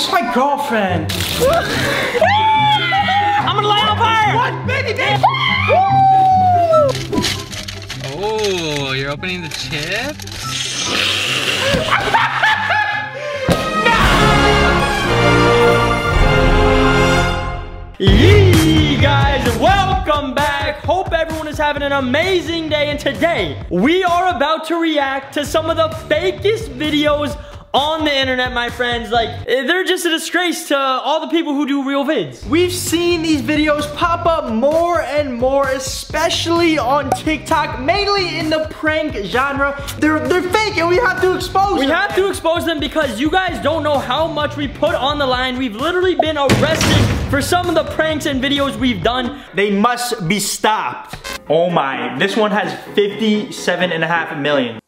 That's my girlfriend. I'm gonna light on fire! What, baby, bitch? Oh, you're opening the chip? Yee guys, welcome back. Hope everyone is having an amazing day. And today, we are about to react to some of the fakest videos on the internet, my friends. Like, they're just a disgrace to all the people who do real vids. We've seen these videos pop up more and more, especially on TikTok, mainly in the prank genre. They're, they're fake and we have to expose We them. have to expose them because you guys don't know how much we put on the line. We've literally been arrested for some of the pranks and videos we've done. They must be stopped. Oh my, this one has 57 and a half million.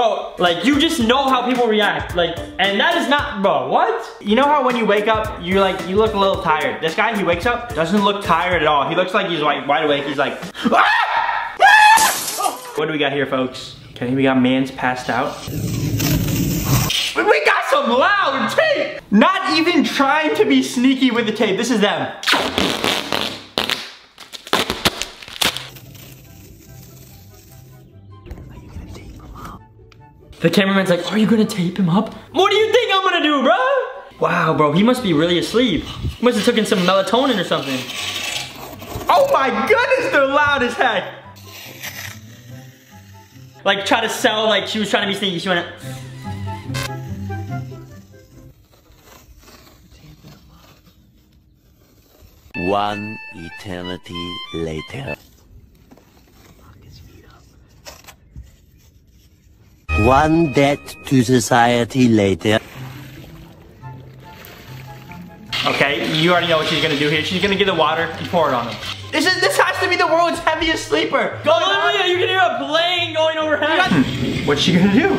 Bro. Like you just know how people react, like, and that is not, bro. What? You know how when you wake up, you're like, you look a little tired. This guy, he wakes up, doesn't look tired at all. He looks like he's like wide awake. He's like, "Ah! Ah!" what do we got here, folks? Okay, we got man's passed out. We got some loud tape! Not even trying to be sneaky with the tape. This is them. The cameraman's like, are you gonna tape him up? What do you think I'm gonna do, bro? Wow, bro, he must be really asleep. He must have taken some melatonin or something. Oh my goodness, they're loud as heck. Like try to sell, like she was trying to be sneaky. She went, One eternity later. One debt to society later. Okay, you already know what she's gonna do here. She's gonna get the water and pour it on him. This is this has to be the world's heaviest sleeper. Go oh, look, look, you can hear a plane going overhead. What's she gonna do?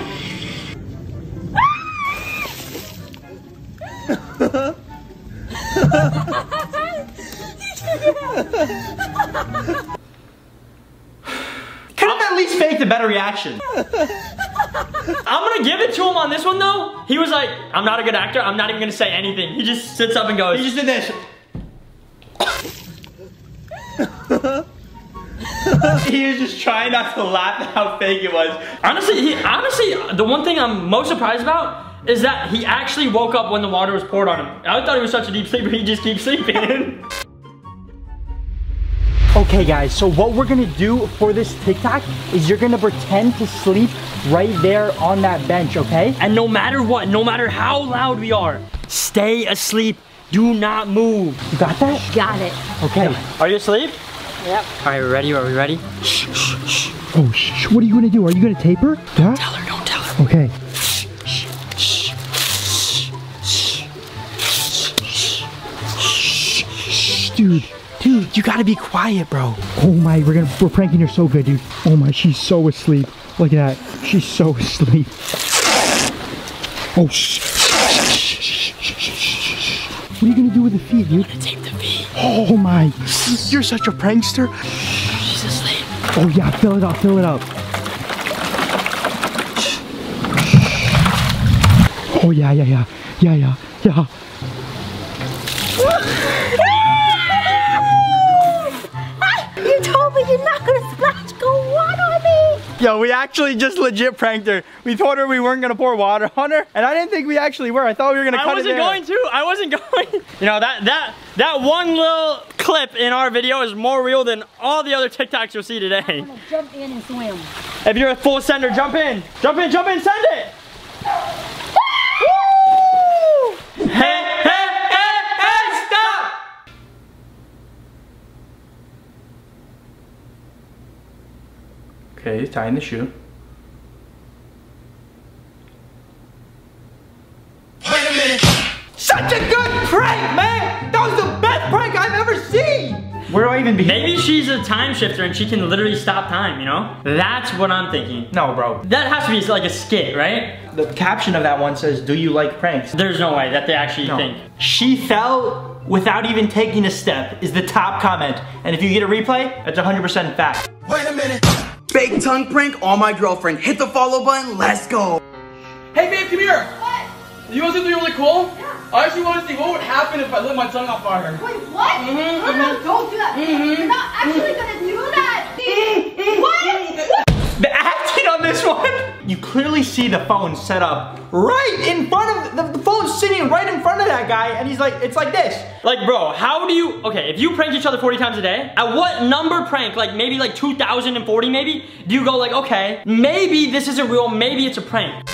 Could have at least faked a better reaction. I'm gonna give it to him on this one though. He was like, I'm not a good actor. I'm not even gonna say anything. He just sits up and goes. He just did this. he was just trying not to laugh at how fake it was. Honestly, he, honestly, the one thing I'm most surprised about is that he actually woke up when the water was poured on him. I thought he was such a deep sleeper, he just keeps sleeping. Okay guys, so what we're gonna do for this TikTok is you're gonna pretend to sleep right there on that bench, okay? and no matter what, no matter how loud we are, stay asleep. Do not move. You got that? Got it. Okay. Are you asleep? Yep. All right, ready? Are we ready? Shh. Oh, shh, what are you gonna do? Are you gonna tape her? Yeah? Tell her, don't tell her. Okay. Shh, dude. Dude, you gotta be quiet, bro. Oh my, we're gonna we're pranking her so good, dude. Oh my, she's so asleep. Look at that. She's so asleep. Oh shh. What are you gonna do with the feet, dude? Tape the feet. Oh my, you're such a prankster. She's asleep. Oh yeah, fill it up, fill it up. Oh yeah, yeah, yeah, yeah, yeah, yeah. Yo, we actually just legit pranked her. We told her we weren't gonna pour water on her, and I didn't think we actually were. I thought we were gonna I cut it I wasn't going to. I wasn't going. You know that that that one little clip in our video is more real than all the other TikToks you'll see today. I'm gonna jump in and swim. If you're a full sender, jump in, jump in, jump in, send it. Woo! Hey, hey, hey, hey, stop! Okay, he's tying the shoe. Wait a minute. Such a good prank, man! That was the best prank I've ever seen! Where do I even begin? Maybe she's a a time shifter and she can literally stop time, you know? That's what I'm thinking. No, bro. That has to be like a skit, right? The caption of that one says, do you like pranks? There's no way that they actually No. think. She fell without even taking a step is the top comment. And if you get a replay, that's 100% fact. Wait. Fake tongue prank on my girlfriend. Hit the follow button. Let's go. Hey babe, come here. What? You want something really cool? Yeah. I actually want to see what would happen if I lit my tongue on fire. Wait, what? Mhm, no, no, mhm. don't do that. You're not actually gonna do that. Mm-hmm. what? The you clearly see the phone set up right in front of, the, the phone's sitting right in front of that guy and he's like, it's like this. Like, bro, how do you, okay, if you prank each other 40 times a day, at what number prank, like maybe like 2040 maybe, do you go like, okay, maybe this isn't real, maybe it's a prank.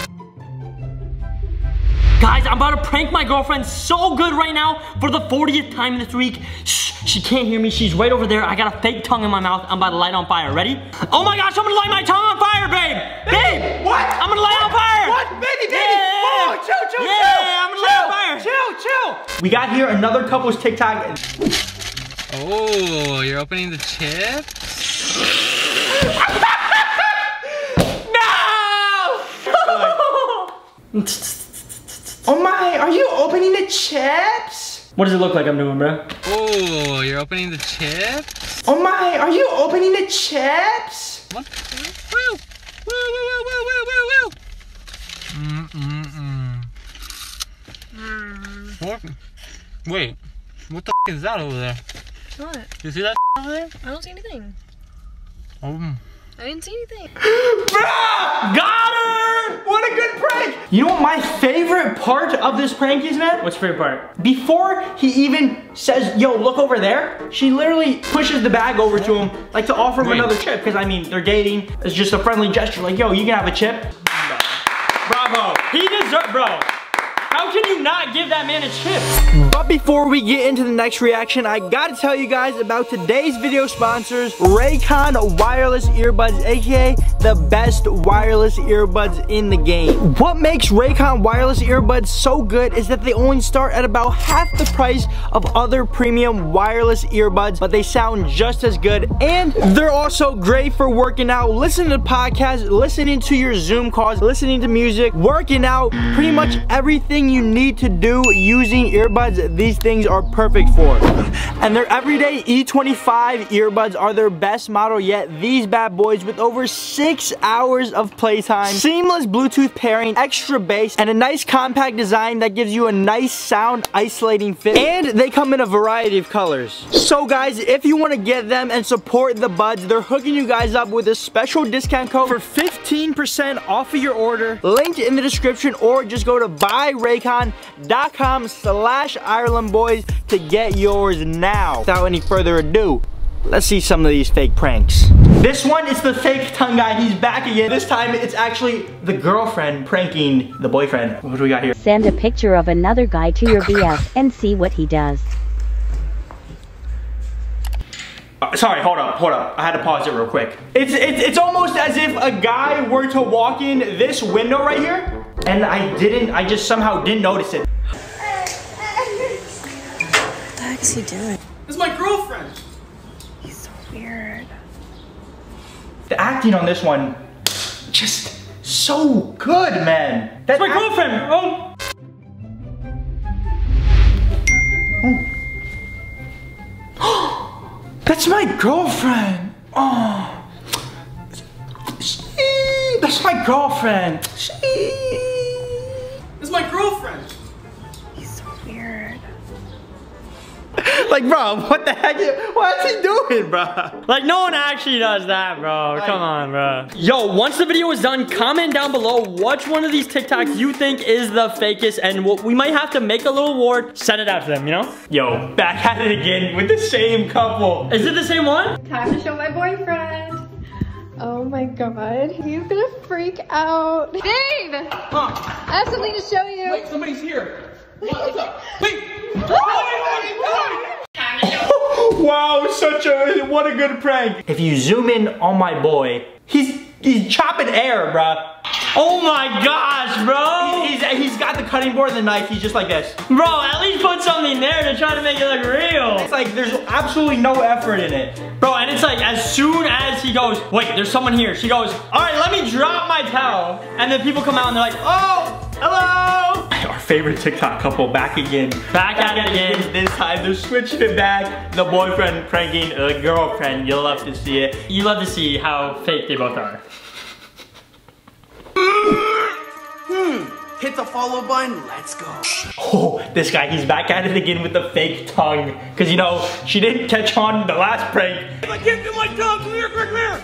Guys, I'm about to prank my girlfriend so good right now for the 40th time this week. Shh, she can't hear me. She's right over there. I got a fake tongue in my mouth. I'm about to light on fire. Ready? Oh my gosh, I'm gonna light my tongue on fire, babe! Babe! What? I'm gonna light on fire! What? Baby, baby! Yeah. Oh, chill, chill, Yeah, chill! I'm gonna light on fire. Chill, chill! We got here another couple's TikTok. Oh, you're opening the chips? Oh my, are you opening the chips? What does it look like I'm doing, bro? Oh, you're opening the chips? Oh my, are you opening the chips? What? Woo! Woo, woo, woo, woo, woo, woo, woo! Mm, mm, mm. What? Wait, what the f is that over there? What? You see that over there? I don't see anything. Oh. I didn't see anything. Bruh! Got her! What a good prank! You know what my favorite part of this prank is, man? What's your favorite part? Before he even says, yo, look over there, she literally pushes the bag over to him, like to offer him Wait. another chip. Because I mean, they're dating. It's just a friendly gesture, like, yo, you can have a chip. Bravo. He deserves, bro. How can you not give that man a chip? But before we get into the next reaction, I gotta tell you guys about today's video sponsors, Raycon Wireless Earbuds, aka the best wireless earbuds in the game. What makes Raycon Wireless Earbuds so good is that they only start at about half the price of other premium wireless earbuds, but they sound just as good, and they're also great for working out, listening to podcasts, listening to your Zoom calls, listening to music, working out, pretty much everything you need to do using earbuds, these things are perfect for. And their everyday E25 earbuds are their best model yet. These bad boys with over six hours of playtime, seamless Bluetooth pairing, extra bass, and a nice compact design that gives you a nice sound isolating fit. And they come in a variety of colors. So guys, if you want to get them and support the buds, they're hooking you guys up with a special discount code for 15% off of your order. linked in the description or just go to buyraycon.com slash Ireland Boys to get yours now. Without any further ado, let's see some of these fake pranks. This one is the fake tongue guy. He's back again. This time it's actually the girlfriend pranking the boyfriend. What do we got here? Send a picture of another guy to your BF and see what he does. Uh, sorry, hold up, hold up. I had to pause it real quick. It's, it's it's almost as if a guy were to walk in this window right here, and I didn't, I just somehow didn't notice it. What the heck's he doing? It's my girlfriend. He's so weird. The acting on this one, just so good, man. Oh. Oh. That's My girlfriend. Oh. oh. That's my girlfriend. Oh. She- That's my girlfriend. She- is my girlfriend. Like, bro, what the heck? is- What's he doing, bro? Like, no one actually does that, bro. Come on, bro. Yo, once the video is done, comment down below which one of these TikToks you think is the fakest, and we'll, we might have to make a little award, send it out to them, you know? Yo, back at it again with the same couple. Is it the same one? Time to show my boyfriend. Oh my god. He's gonna freak out. Babe! Huh? I have something to show you. Wait, somebody's here. What- What's up? Wait. wow, such a what a good prank. If you zoom in on my boy, he's he's chopping air, bruh. Oh my gosh, bro. He's, he's got the cutting board and the knife. He's just like this. Bro, at least put something there to try to make it look real. It's like there's absolutely no effort in it. Bro, and it's like as soon as he goes, wait, there's someone here. She goes, all right, let me drop my towel. And then people come out and they're like, oh, hello. Our favorite TikTok couple back again. Back at it again. This time they're switching it back. The boyfriend pranking a girlfriend. You'll love to see it. You love to see how fake they both are. Hmm. Hit the follow button, let's go. Oh, this guy, he's back at it again with the fake tongue. Cause you know, she didn't catch on the last prank. I can't do my tongue. Come here, come here,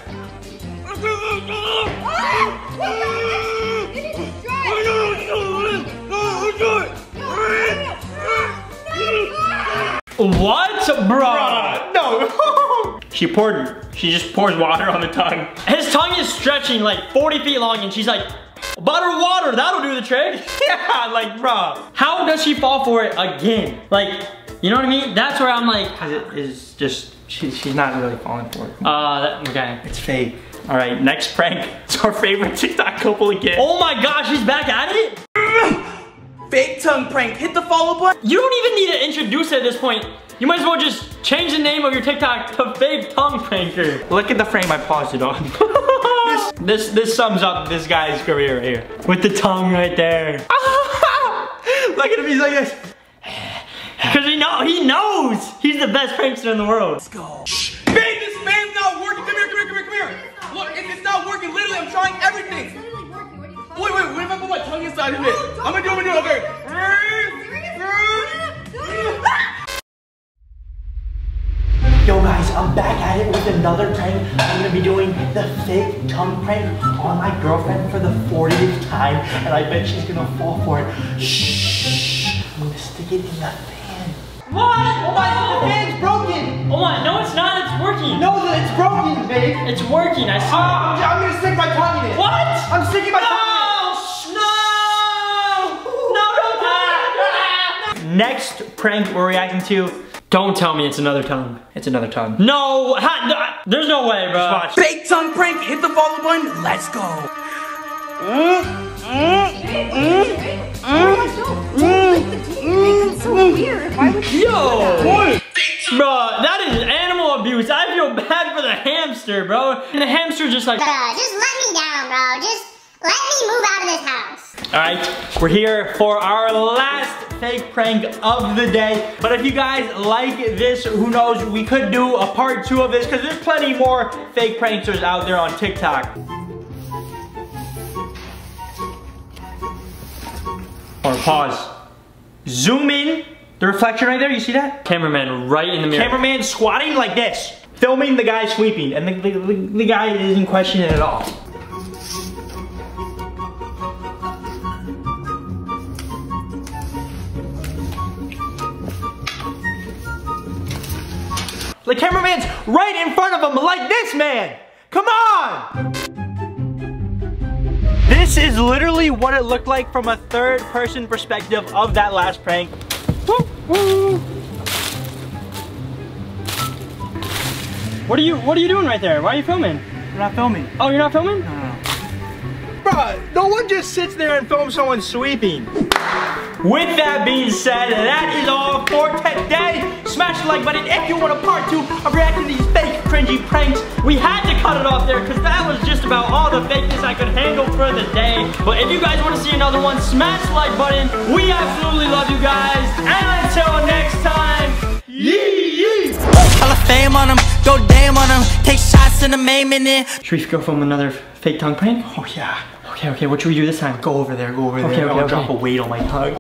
What, bro? No. she poured, she just pours water on the tongue. His tongue is stretching like 40 feet long and she's like, butter water, that'll do the trick. Yeah, like, bro. How does she fall for it again? Like, you know what I mean? That's where I'm like, it is just, she, she's not really falling for it. uh, that, okay. It's fake. All right, next prank. It's our favorite TikTok couple again. Oh my gosh, she's back at it? Fake tongue prank, hit the follow button. You don't even need to introduce it at this point. You might as well just change the name of your TikTok to Fake Tongue Pranker. Look at the frame I paused it on. this, this this sums up this guy's career right here. With the tongue right there. Look at him, he's like this. Cause he know he knows he's the best prankster in the world. Let's go. Babe, this fan's not working. Come here, come here, come here, come here. Look, if it's not working, literally, I'm trying everything. Wait, wait, what if I put my tongue inside of it? Another prank. I'm gonna be doing the fake tongue prank on my girlfriend for the 40th time, and I bet she's gonna fall for it. Shh. I'm gonna stick it in the fan. What? Oh my, the fan's broken. Oh my, no it's not, it's working. No, it's broken, babe. It's working, I see. Ah, I'm, I'm gonna stick my tongue in it. what? I'm sticking my tongue in it. No! No, Next prank we're reacting to, Don't tell me it's another tongue. it's another tongue. No, ha, no, there's no way, bro. Watch. Fake tongue prank, hit the follow button, let's go. It's so weird. Why would you Yo! Bro, that is animal abuse. I feel bad for the hamster, bro. And the hamster just like, Uh, just let me down, bro. Just let me move out of this house. All right, we're here for our last fake prank of the day. But if you guys like this, who knows, we could do a part two of this because there's plenty more fake pranksters out there on TikTok. Or pause. Zoom in. The reflection right there, you see that? cameraman right in the mirror. Cameraman squatting like this, filming the guy sweeping, and the, the, the, the guy isn't questioning it at all. Right in front of him like this, man. Come on. This is literally what it looked like from a third person perspective of that last prank. Woo, woo. What are you What are you doing right there? Why are you filming? We're not filming. Oh, you're not filming? No. Bruh, no one just sits there and films someone sweeping. With that being said, that is all for today. Smash the like button if you want a part two of reacting to these fake cringy pranks. We had to cut it off there because that was just about all the fakeness I could handle for the day. But if you guys want to see another one, smash the like button. We absolutely love you guys. And until next time, yee yee. Hall of fame on them, go damn on them, take shots in the main minute. Should we go film another fake tongue prank? Oh yeah. Okay, okay, what should we do this time? Go over there, go over Okay, there. okay, I'll okay. drop a weight on my tongue.